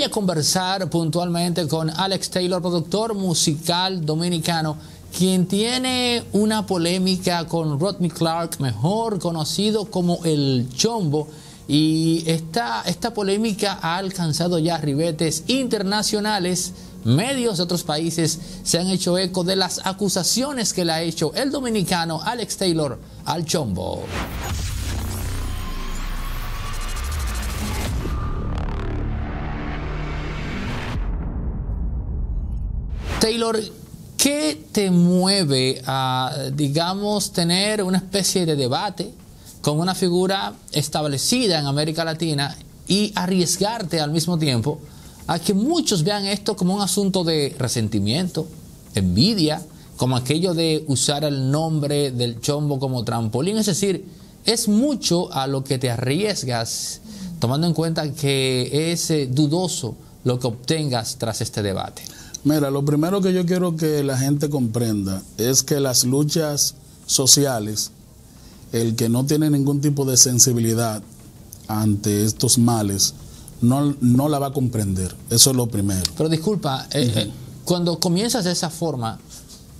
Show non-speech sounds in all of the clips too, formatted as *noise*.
voy a conversar puntualmente con Alex Taylor, productor musical dominicano, quien tiene una polémica con Rodney Clark, mejor conocido como el Chombo. Y esta, esta polémica ha alcanzado ya ribetes internacionales. Medios de otros países se han hecho eco de las acusaciones que le ha hecho el dominicano Alex Taylor al Chombo. Taylor, ¿qué te mueve a, digamos, tener una especie de debate con una figura establecida en América Latina y arriesgarte al mismo tiempo a que muchos vean esto como un asunto de resentimiento, envidia, como aquello de usar el nombre del chombo como trampolín? Es decir, es mucho a lo que te arriesgas tomando en cuenta que es eh, dudoso lo que obtengas tras este debate. Mira, lo primero que yo quiero que la gente comprenda es que las luchas sociales, el que no tiene ningún tipo de sensibilidad ante estos males, no, no la va a comprender. Eso es lo primero. Pero disculpa, eh, eh, cuando comienzas de esa forma,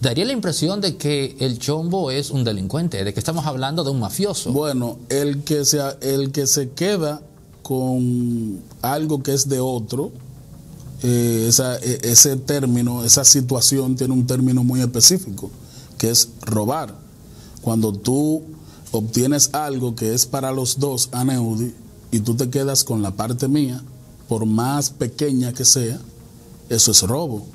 daría la impresión de que el chombo es un delincuente, de que estamos hablando de un mafioso. Bueno, el que, sea, el que se queda con algo que es de otro, eh, e, ese término, esa situación tiene un término muy específico, que es robar. Cuando tú obtienes algo que es para los dos, Aneudi, y tú te quedas con la parte mía, por más pequeña que sea, eso es robo.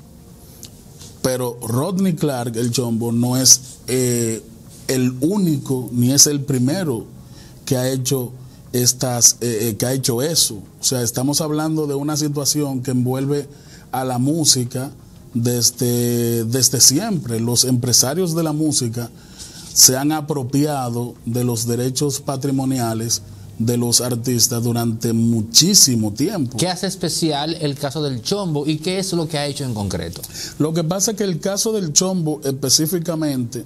Pero Rodney Clark, el chombo, no es eh, el único ni es el primero que ha hecho estas, eh, eh, que ha hecho eso. O sea, estamos hablando de una situación que envuelve a la música desde, desde siempre. Los empresarios de la música se han apropiado de los derechos patrimoniales de los artistas durante muchísimo tiempo. ¿Qué hace especial el caso del Chombo y qué es lo que ha hecho en concreto? Lo que pasa es que el caso del Chombo específicamente,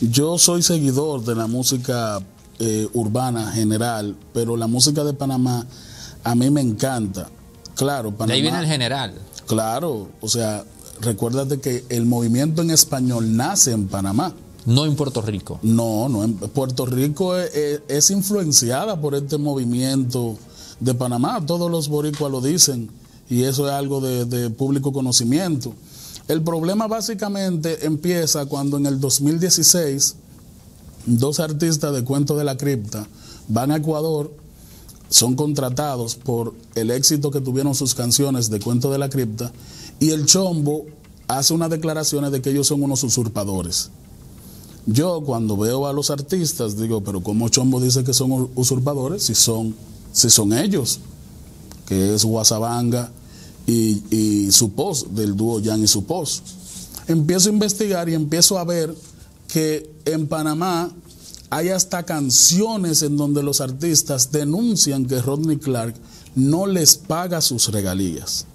yo soy seguidor de la música eh, urbana general, pero la música de Panamá a mí me encanta. Claro, Panamá. De ahí viene el general. Claro, o sea, recuérdate que el movimiento en español nace en Panamá. No en Puerto Rico. No, no, en Puerto Rico es, influenciada por este movimiento de Panamá. Todos los boricuas lo dicen y eso es algo de, de público conocimiento. El problema básicamente empieza cuando en el 2016 dos artistas de Cuento de la Cripta van a Ecuador, son contratados por el éxito que tuvieron sus canciones de Cuento de la Cripta, y el Chombo hace unas declaraciones de que ellos son unos usurpadores. Yo cuando veo a los artistas digo, pero ¿cómo Chombo dice que son usurpadores si son, si son ellos? Que es Guasabanga y, y Supos, del dúo Jan y Supos. Empiezo a investigar y empiezo a ver que en Panamá hay hasta canciones en donde los artistas denuncian que Rodney Clark no les paga sus regalías.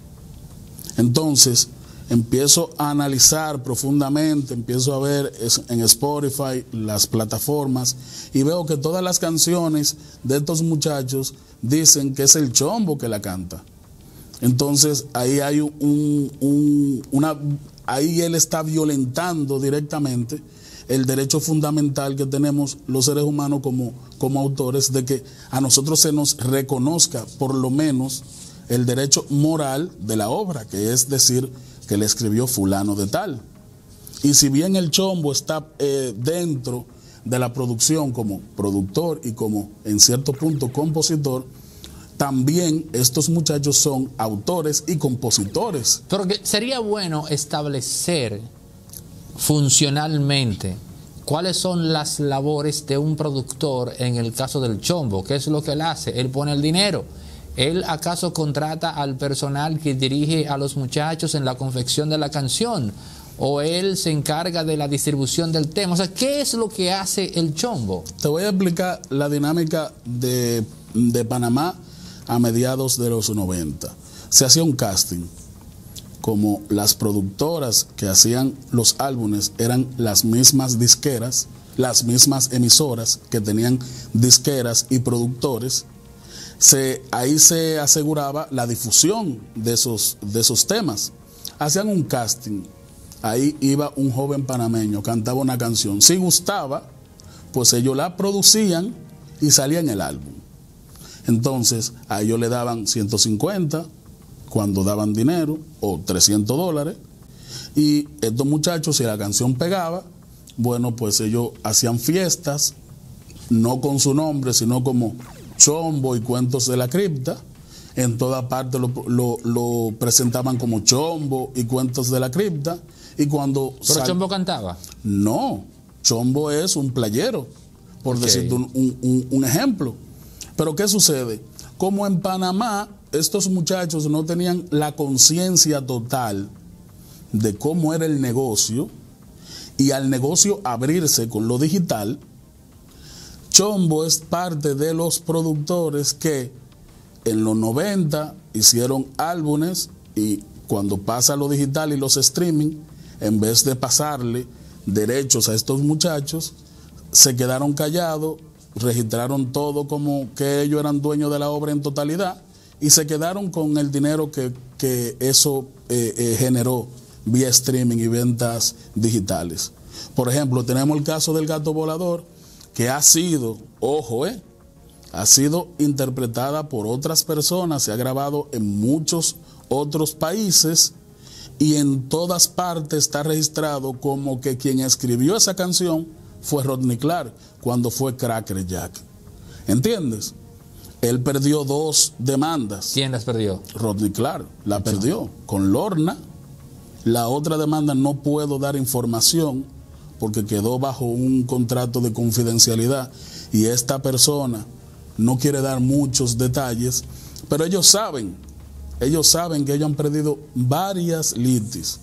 Entonces, empiezo a analizar profundamente, empiezo a ver en Spotify las plataformas y veo que todas las canciones de estos muchachos dicen que es el chombo que la canta. Entonces ahí hay un, una, ahí él está violentando directamente el derecho fundamental que tenemos los seres humanos como, como autores de que a nosotros se nos reconozca por lo menos el derecho moral de la obra, que es decir, que le escribió fulano de tal. Y si bien el chombo está eh, dentro de la producción como productor y como en cierto punto compositor, también estos muchachos son autores y compositores. Pero sería bueno establecer funcionalmente cuáles son las labores de un productor en el caso del chombo, qué es lo que él hace, él pone el dinero. ¿Él acaso contrata al personal que dirige a los muchachos en la confección de la canción? ¿O él se encarga de la distribución del tema? O sea, ¿qué es lo que hace el chombo? Te voy a explicar la dinámica de, de Panamá a mediados de los 90. Se hacía un casting como las productoras que hacían los álbumes eran las mismas disqueras, las mismas emisoras que tenían disqueras y productores, se, ahí se aseguraba la difusión de esos, de esos temas. Hacían un casting. Ahí iba un joven panameño, cantaba una canción. Si gustaba, pues ellos la producían y salía el álbum. Entonces, a ellos le daban 150 cuando daban dinero o 300 dólares. Y estos muchachos, si la canción pegaba, bueno, pues ellos hacían fiestas, no con su nombre, sino como Chombo y Cuentos de la Cripta. En toda parte lo, lo, presentaban como Chombo y Cuentos de la Cripta. Y cuando ¿Pero Chombo cantaba? No, Chombo es un playero, por decirte un, un ejemplo. Pero ¿qué sucede? Como en Panamá estos muchachos no tenían la conciencia total de cómo era el negocio y al negocio abrirse con lo digital, Chombo es parte de los productores que en los 90 hicieron álbumes y cuando pasa lo digital y los streaming, en vez de pasarle derechos a estos muchachos, se quedaron callados, registraron todo como que ellos eran dueños de la obra en totalidad y se quedaron con el dinero que, eso eh, eh, generó vía streaming y ventas digitales. Por ejemplo, tenemos el caso del gato volador, que ha sido, ojo, eh, ha sido interpretada por otras personas, se ha grabado en muchos otros países y en todas partes está registrado como que quien escribió esa canción fue Rodney Clark cuando fue Cracker Jack. ¿Entiendes? Él perdió dos demandas. ¿Quién las perdió? Rodney Clark la perdió con Lorna. La otra demanda no puedo dar información porque quedó bajo un contrato de confidencialidad y esta persona no quiere dar muchos detalles, pero ellos saben, ellos saben que ellos han perdido varias litis.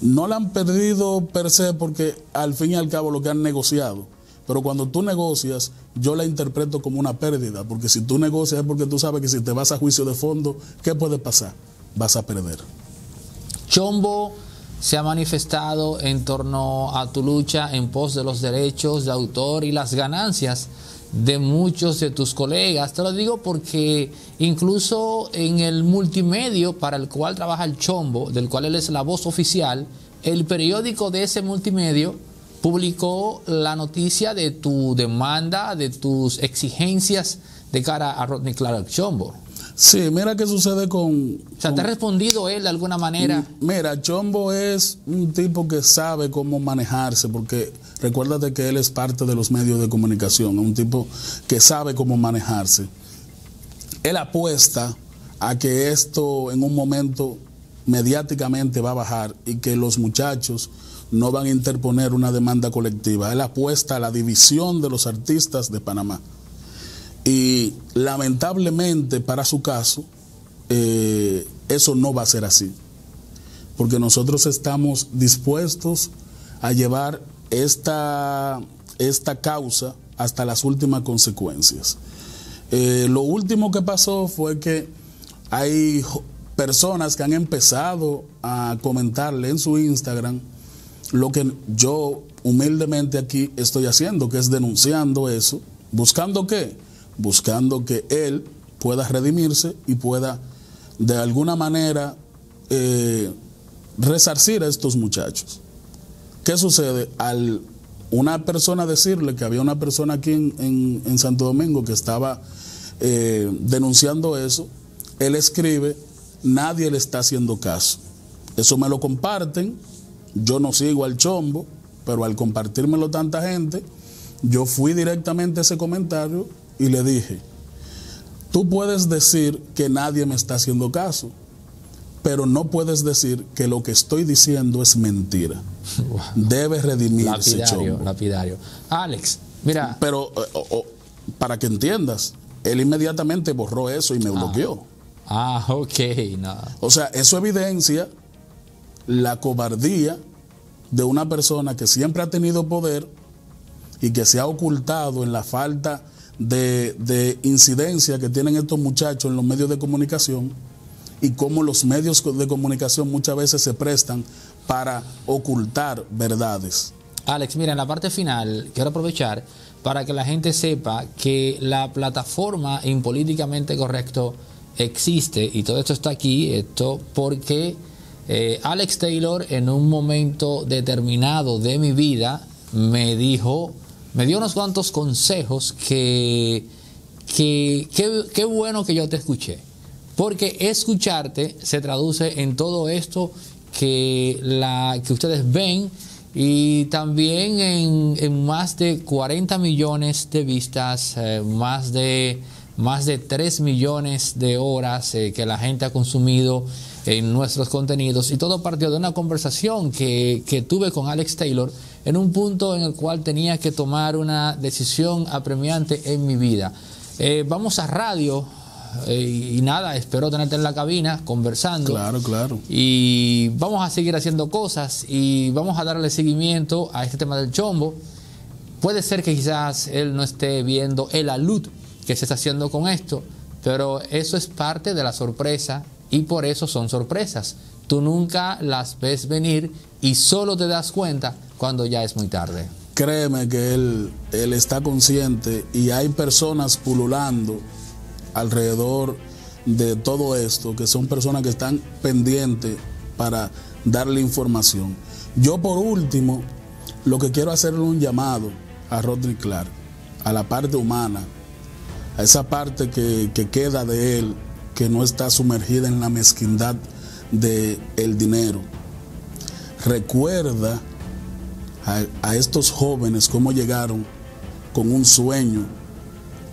No la han perdido per se porque al fin y al cabo lo que han negociado, pero cuando tú negocias, yo la interpreto como una pérdida, porque si tú negocias es porque tú sabes que si te vas a juicio de fondo, ¿qué puede pasar? Vas a perder. Chombo se ha manifestado en torno a tu lucha en pos de los derechos de autor y las ganancias de muchos de tus colegas. Te lo digo porque incluso en el multimedio para el cual trabaja el Chombo, del cual él es la voz oficial, el periódico de ese multimedio publicó la noticia de tu demanda, de tus exigencias de cara a Rodney Clark Chombo. Sí, mira qué sucede con... O sea, ¿te ha respondido él de alguna manera? Mira, Chombo es un tipo que sabe cómo manejarse, porque recuérdate que él es parte de los medios de comunicación, un tipo que sabe cómo manejarse. Él apuesta a que esto en un momento mediáticamente va a bajar y que los muchachos no van a interponer una demanda colectiva. Él apuesta a la división de los artistas de Panamá. Y lamentablemente para su caso, eh, eso no va a ser así. Porque nosotros estamos dispuestos a llevar esta, esta causa hasta las últimas consecuencias. Eh, lo último que pasó fue que hay personas que han empezado a comentarle en su Instagram lo que yo humildemente aquí estoy haciendo, que es denunciando eso, buscando qué? Buscando que él pueda redimirse y pueda de alguna manera eh, resarcir a estos muchachos. ¿Qué sucede? Al una persona decirle que había una persona aquí en, Santo Domingo que estaba eh, denunciando eso, él escribe, nadie le está haciendo caso. Eso me lo comparten, yo no sigo al chombo, pero al compartírmelo tanta gente, yo fui directamente a ese comentario y le dije, tú puedes decir que nadie me está haciendo caso, pero no puedes decir que lo que estoy diciendo es mentira. *laughs* Debe redimirse, lapidario, lapidario. Alex, mira. Pero eh, para que entiendas, él inmediatamente borró eso y me ah. bloqueó. Ah, ok, nada. O sea, eso evidencia la cobardía de una persona que siempre ha tenido poder y que se ha ocultado en la falta de, incidencia que tienen estos muchachos en los medios de comunicación y cómo los medios de comunicación muchas veces se prestan para ocultar verdades. Alex, mira, en la parte final quiero aprovechar para que la gente sepa que la plataforma impolíticamente correcto existe y todo esto está aquí, esto porque eh, Alex Taylor en un momento determinado de mi vida me dijo, me dio unos cuantos consejos que, qué bueno que yo te escuché, porque escucharte se traduce en todo esto que, la, que ustedes ven y también en, más de 40 millones de vistas, eh, más, de, más de 3 millones de horas eh, que la gente ha consumido en nuestros contenidos y todo partió de una conversación que, que tuve con Alex Taylor en un punto en el cual tenía que tomar una decisión apremiante en mi vida. Eh, vamos a radio, eh, y nada, espero tenerte en la cabina conversando. Claro, claro. Y vamos a seguir haciendo cosas y vamos a darle seguimiento a este tema del chombo. Puede ser que quizás él no esté viendo el alud que se está haciendo con esto, pero eso es parte de la sorpresa y por eso son sorpresas. Tú nunca las ves venir y solo te das cuenta cuando ya es muy tarde. Créeme que él, él está consciente y hay personas pululando alrededor de todo esto, que son personas que están pendientes para darle información. Yo por último, lo que quiero hacer es un llamado a Rodney Clark, a la parte humana, a esa parte que, queda de él, que no está sumergida en la mezquindad del el dinero. Recuerda a, estos jóvenes cómo llegaron con un sueño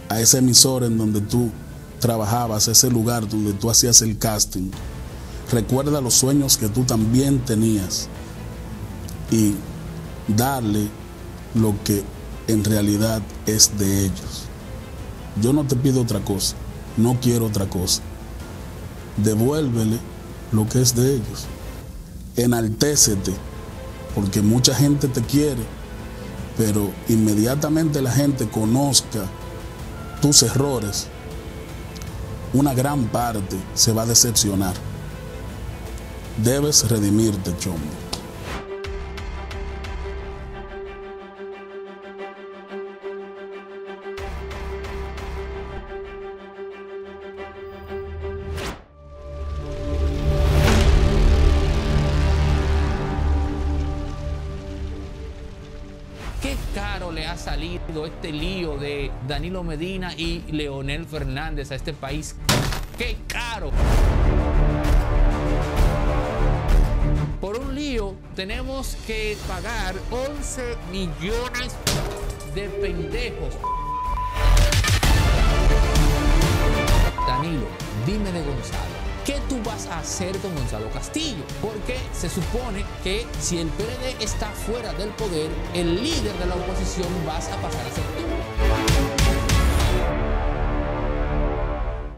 a ese emisor en donde tú trabajabas, ese lugar donde tú hacías el casting, recuerda los sueños que tú también tenías y darle lo que en realidad es de ellos. Yo no te pido otra cosa, no quiero otra cosa. Devuélvele lo que es de ellos. Enaltécete, porque mucha gente te quiere, pero inmediatamente la gente conozca tus errores, una gran parte se va a decepcionar. Debes redimirte, chombo. Salido este lío de Danilo Medina y Leonel Fernández a este país. ¡Qué caro! Por un lío tenemos que pagar 11 millones de pendejos. Danilo, dime de Gonzalo. ¿Qué tú vas a hacer con Gonzalo Castillo? Porque se supone que si el PRD está fuera del poder, el líder de la oposición vas a pasar a ser tú.